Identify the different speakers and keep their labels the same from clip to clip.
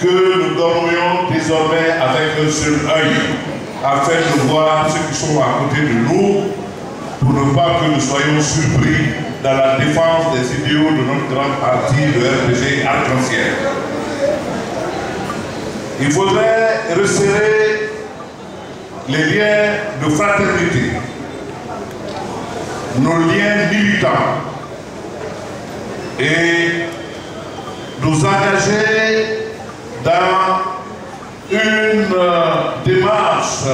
Speaker 1: que nous dormions désormais avec un seul œil, afin de voir ceux qui sont à côté de nous, pour ne pas que nous soyons surpris dans la défense des idéaux de notre grande partie de RPG Arc-en-Ciel. Il faudrait resserrer les liens de fraternité, nos liens militants et nous engager dans une démarche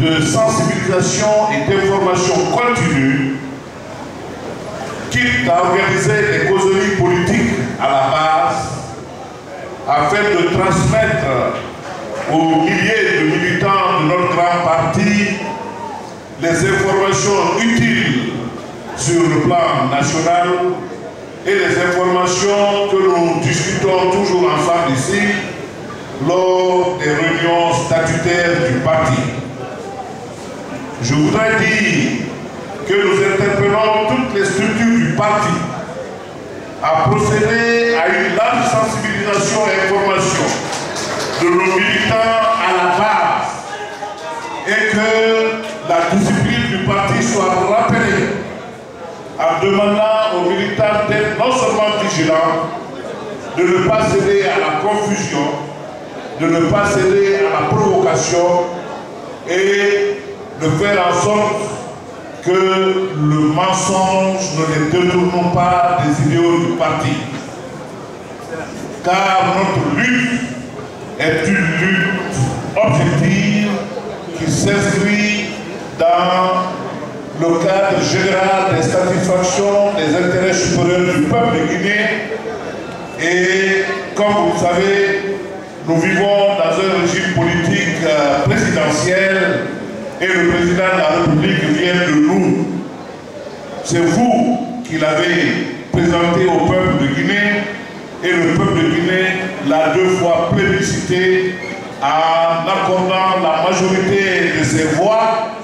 Speaker 1: de sensibilisation et d'information continue, quitte à organiser des causeries politiques à la base, afin de transmettre aux milliers de militants de notre grand parti les informations utiles sur le plan national et les informations que nous discutons toujours ensemble ici lors des réunions statutaires du parti. Je voudrais dire que nous interpellons toutes les structures du parti à procéder à une large sensibilisation et information de nos militants à la base et que la discipline du parti soit rappelée en demandant aux militants d'être non seulement vigilants, de ne pas céder à la confusion, de ne pas céder à la provocation et de faire en sorte que le mensonge ne les détourne pas des idéaux du parti. Car notre lutte est une lutte objective qui s'inscrit dans le cadre général des satisfactions des intérêts supérieurs du peuple de Guinée. Et comme vous le savez, nous vivons dans un régime politique présidentiel et le président de la République vient de nous. C'est vous qui l'avez présenté au peuple de Guinée et le peuple de Guinée l'a deux fois plébiscité en accordant la majorité de ses voix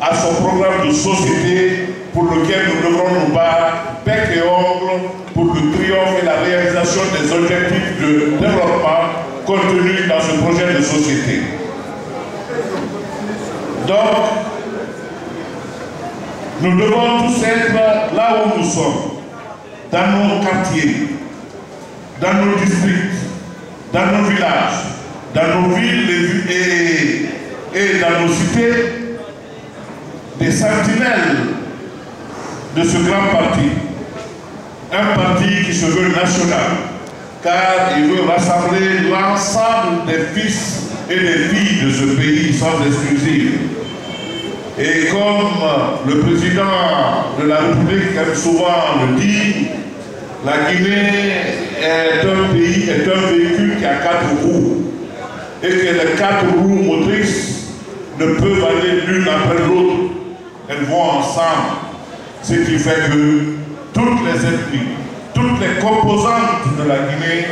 Speaker 1: à son programme de société pour lequel nous devrons nous battre bec et ongle pour le triomphe et la réalisation des objectifs de développement contenus dans ce projet de société. Donc, nous devons tous être là où nous sommes, dans nos quartiers, dans nos districts, dans nos villages, dans nos villes et, et dans nos cités, des sentinelles de ce grand parti. Un parti qui se veut national, car il veut rassembler l'ensemble des fils et des filles de ce pays sans exclusive. Et comme le président de la République aime souvent le dit, la Guinée est un pays, est un véhicule qui a quatre roues. Et que les quatre roues motrices ne peuvent aller l'une après l'autre. Elles vont ensemble. Ce qui fait que toutes les ethnies, toutes les composantes de la Guinée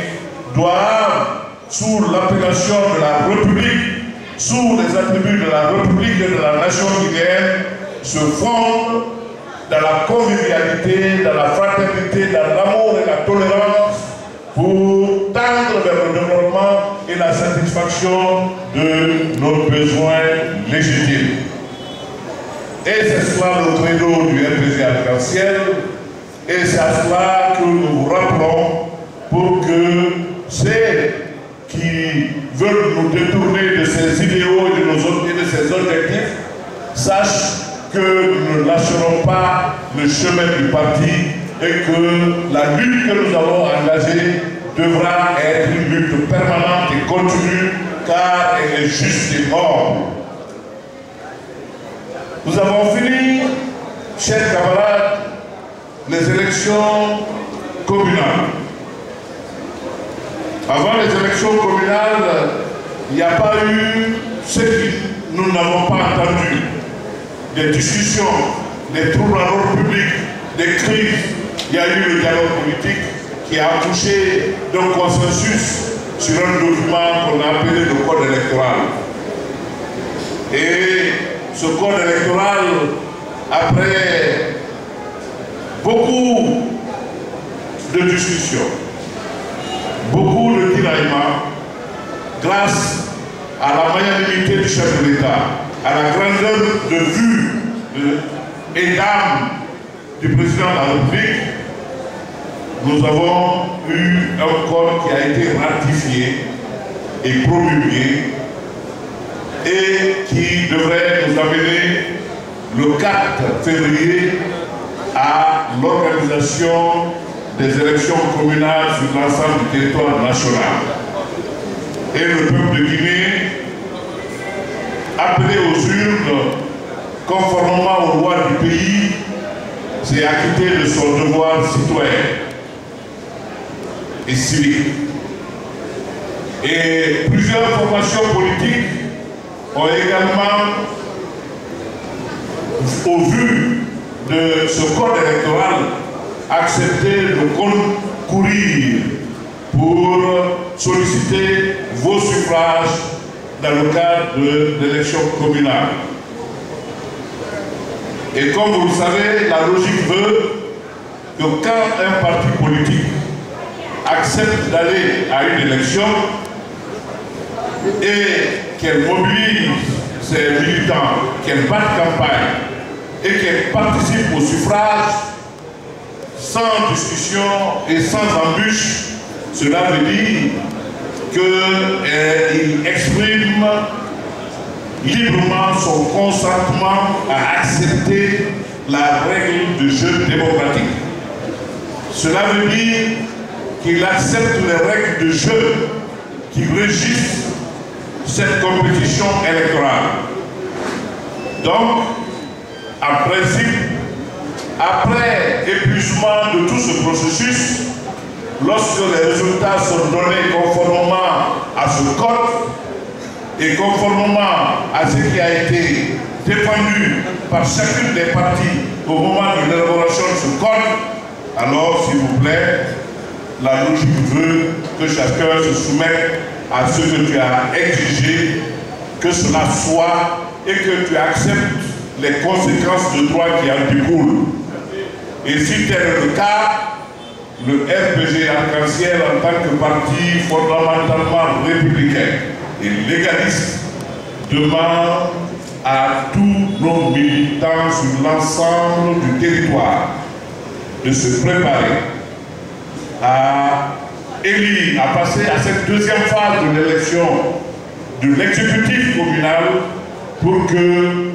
Speaker 1: doivent, sous l'appellation de la République, sous les attributs de la République et de la nation guinéenne, se fondent dans la convivialité, dans la fraternité, dans l'amour et la tolérance pour tendre vers le développement et la satisfaction de nos besoins légitimes. Et c'est cela le credo du RPG arc-en-ciel, et c'est à cela que nous vous rappelons pour que ceux qui veulent nous détourner de ces idéaux et de, nos, et de ces objectifs sachent que nous ne lâcherons pas le chemin du parti et que la lutte que nous avons engagée devra être une lutte permanente et continue car elle est juste et noble. Nous avons fini, chers camarades, les élections communales. Avant les élections communales, il n'y a pas eu ce que nous n'avons pas entendu. Des discussions, des troubles à l'ordre public, des crises. Il y a eu le dialogue politique qui a accouché d'un consensus sur un document qu'on a appelé le code électoral. Et ce code électoral, après beaucoup de discussions, beaucoup de unanimement, grâce à la magnanimité du chef de l'État, à la grandeur de vue et d'âme du président de la République, nous avons eu un code qui a été ratifié et promulgué et qui devrait nous amener le 4 février à l'organisation des élections communales sur l'ensemble du territoire national. Et le peuple de Guinée, appelé aux urnes, conformément aux lois du pays, s'est acquitté de son devoir citoyen et civique. Et plusieurs formations politiques ont également, au vu de ce code électoral, accepté de concourir pour solliciter vos suffrages dans le cadre de l'élection communale. Et comme vous le savez, la logique veut que quand un parti politique accepte d'aller à une élection et qu'elle mobilise ses militants, qu'elle batte campagne et qu'elle participe au suffrage sans discussion et sans embûche, cela veut dire qu'il exprime librement son consentement à accepter la règle de jeu démocratique. Cela veut dire qu'il accepte les règles de jeu qui régissent cette compétition électorale. Donc, en principe, après épuisement de tout ce processus, lorsque les résultats sont donnés conformément à ce code et conformément à ce qui a été défendu par chacune des parties au moment de l'élaboration de ce code, alors, s'il vous plaît, la logique veut que chacun se soumette à ce que tu as exigé, que cela soit et que tu acceptes les conséquences de droit qui en découlent. Et si tel est le cas, le RPG Arc-en-Ciel en tant que parti fondamentalement républicain et légaliste demande à tous nos militants sur l'ensemble du territoire de se préparer à élire, à passer à cette deuxième phase de l'élection de l'exécutif communal pour que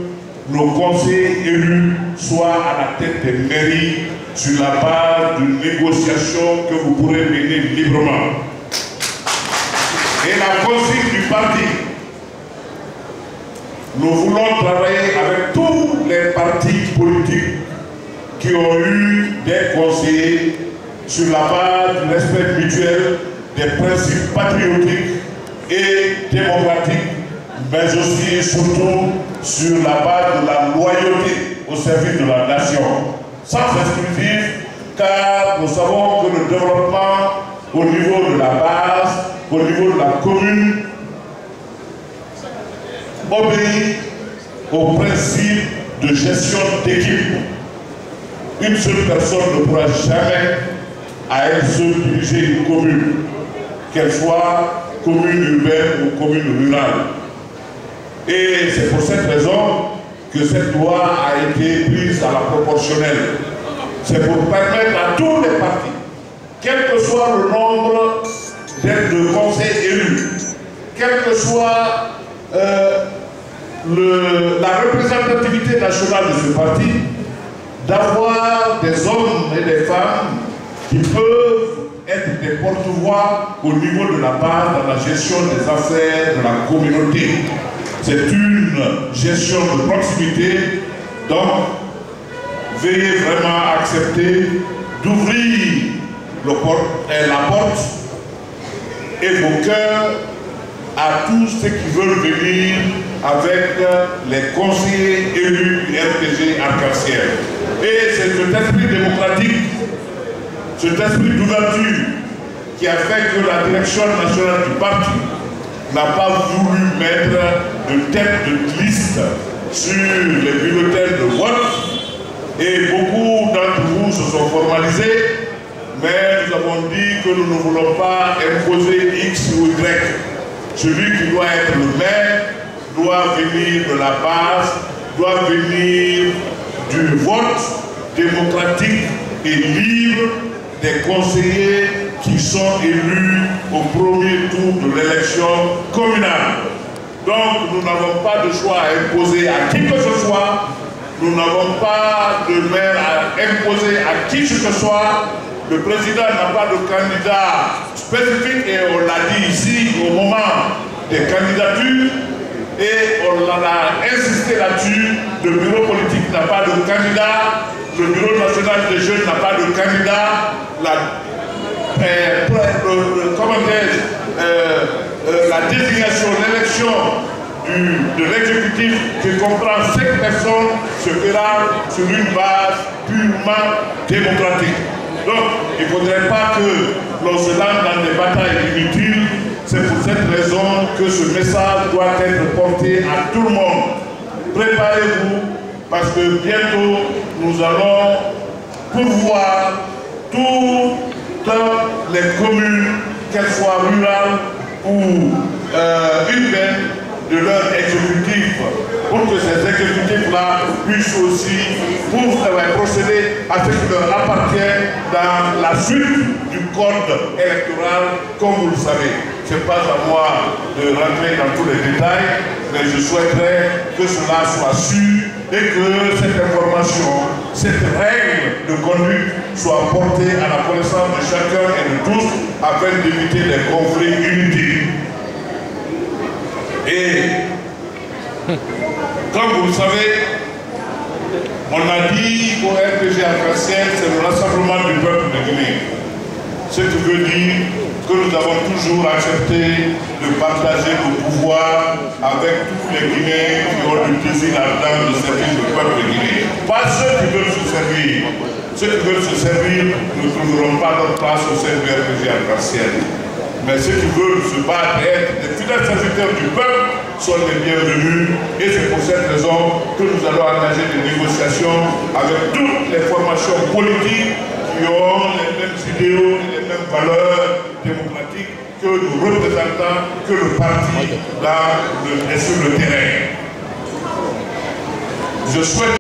Speaker 1: nos conseillers élus soient à la tête des mairies sur la base d'une négociation que vous pourrez mener librement. Et la consigne du parti, nous voulons travailler avec tous les partis politiques qui ont eu des conseillers sur la base du respect mutuel des principes patriotiques et démocratiques, mais aussi et surtout sur la base de la loyauté au service de la nation, sans exclusif, car nous savons que le développement au niveau de la base, au niveau de la commune, obéit au principe de gestion d'équipe. Une seule personne ne pourra jamais à elle seule diriger une commune, qu'elle soit commune urbaine ou commune rurale. Et c'est pour cette raison que cette loi a été prise à la proportionnelle. C'est pour permettre à tous les partis, quel que soit le nombre de conseils élus, quel que soit euh, la représentativité nationale de ce parti, d'avoir des hommes et des femmes qui peuvent être des porte-voix au niveau de la base dans la gestion des affaires de la communauté. C'est une gestion de proximité, donc veuillez vraiment accepter d'ouvrir la porte et vos cœurs à tous ceux qui veulent venir avec les conseillers élus du RPG Arc-en-Ciel. Et c'est cet esprit démocratique, cet esprit d'ouverture qui a fait que la direction nationale du parti n'a pas voulu mettre de tête de liste sur les bulletins de vote. Et beaucoup d'entre vous se sont formalisés, mais nous avons dit que nous ne voulons pas imposer X celui qui doit être le maire doit venir de la base, doit venir du vote démocratique et libre des conseillers qui sont élus au premier tour de l'élection communale. Donc nous n'avons pas de choix à imposer à qui que ce soit, nous n'avons pas de maire à imposer à qui que ce soit. Le président n'a pas de candidat spécifique et on l'a dit ici au moment des candidatures et on a insisté là-dessus. Le bureau politique n'a pas de candidat, le bureau national des jeunes n'a pas de candidat, la, euh, comment euh, euh, la désignation, l'élection de l'exécutif qui comprend cinq personnes se fera sur une base purement démocratique. Donc, il ne faudrait pas que l'on se lance dans des batailles inutiles. C'est pour cette raison que ce message doit être porté à tout le monde. Préparez-vous parce que bientôt nous allons pouvoir toutes les communes, qu'elles soient rurales ou euh, urbaines, de leur exécutif pour que ces exécutifs-là puissent aussi pour, procéder à ce qui leur appartient dans la suite du code électoral, comme vous le savez. Ce n'est pas à moi de rentrer dans tous les détails, mais je souhaiterais que cela soit su et que cette information, cette règle de conduite soit portée à la connaissance de chacun et de tous afin d'éviter des conflits inutiles. Et comme vous le savez, on a dit qu'au RPG Arc-en-Ciel, c'est le rassemblement du peuple de Guinée. Ce qui veut dire que nous avons toujours accepté de partager le pouvoir avec tous les Guinéens qui ont le désir ardent de servir le peuple de Guinée. Pas ceux qui veulent se servir. Ceux qui veulent se servir ne trouveront pas leur place au sein du RPG Arc-en-Ciel mais ceux qui veulent se battre et être des fidèles serviteurs du peuple sont les bienvenus. Et c'est pour cette raison que nous allons engager des négociations avec toutes les formations politiques qui ont les mêmes idéaux et les mêmes valeurs démocratiques que nous représentons, que le parti là, est sur le terrain. Je souhaite